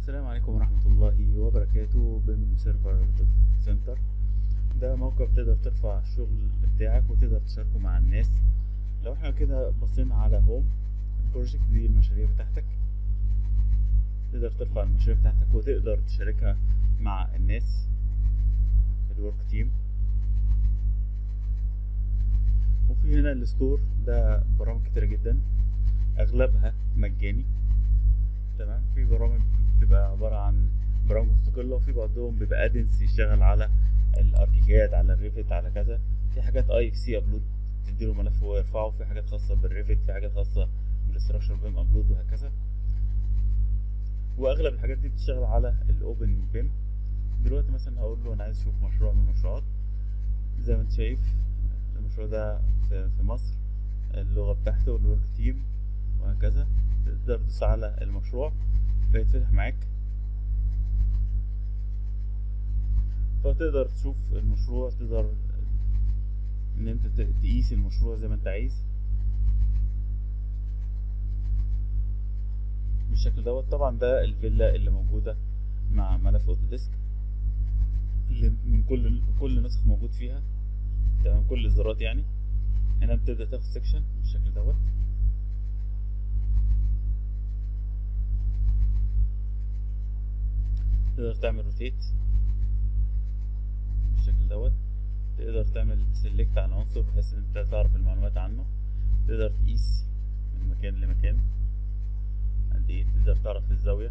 السلام عليكم ورحمة الله وبركاته. BIMserver.center ده موقع بتقدر ترفع الشغل بتاعك وتقدر تشاركه مع الناس. لو إحنا كده بصينا على home ال project دي المشاريع بتاعتك. تقدر ترفع المشاريع بتاعتك وتقدر تشاركها مع الناس. ال work team وفي هنا ال store ده برامج كتيرة جدا. أغلبها مجاني. تمام؟ في برامج بتبقى عبارة عن برامج مستقلة وفي بعضهم بيبقى add-ins يشتغل على ال ArchiCAD على ال Revit على كذا. في حاجات IFC upload تديله ملف وهو يرفعه في حاجات خاصة بال Revit في حاجات خاصة بال structure BIM upload وهكذا. وأغلب الحاجات دي بتشتغل على ال Open BIM. دلوقتي مثلا هقول له أنا عايز أشوف مشروع من المشروعات. زي ما أنت شايف المشروع ده في مصر اللغة بتاعته وال work team وهكذا. تقدر تدوس على المشروع. فيتفتح معاك. فتقدر تشوف المشروع تقدر إن أنت تقيس المشروع زي ما أنت عايز. بالشكل دوت. طبعا ده الفيلا اللي موجودة مع ملف Autodesk اللي من كل كل نسخ موجود فيها. تمام؟ كل الزرارات يعني. هنا بتبدأ تاخد section بالشكل دوت. تقدر تعمل rotate بالشكل دوت. تقدر تعمل select على عنصر بحيث إن أنت تعرف المعلومات عنه. تقدر تقيس من مكان لمكان. قد إيه؟ تقدر تعرف الزاوية.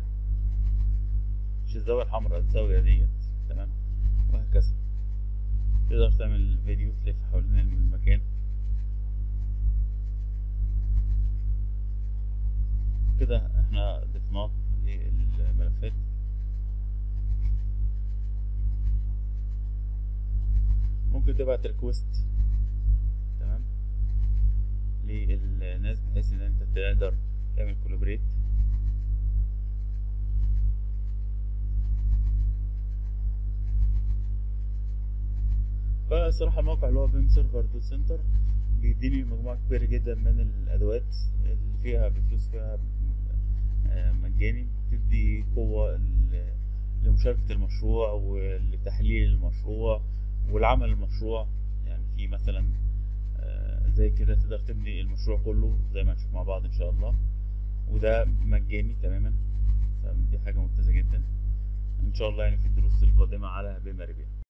مش الزاوية الحمراء الزاوية ديت. تمام؟ وهكذا. تقدر تعمل فيديو تلف حوالين المكان. كده إحنا ضفناه للملفات. ممكن تبعت ريكوست تمام للناس بحيث إن أنت تقدر تعمل collaborate فصراحة الموقع اللي هو BIMserver dot center بيديني مجموعة كبيرة جدا من الأدوات اللي فيها بفلوس فيها آه، مجاني بتدي قوة لمشاركة المشروع ولتحليل المشروع. والعمل المشروع يعني في مثلا آه، زي كده تقدر تبني المشروع كله زي ما هنشوف مع بعض إن شاء الله. وده مجاني تماما. دي حاجة ممتازة جدا. إن شاء الله يعني في الدروس القادمة على بما ربح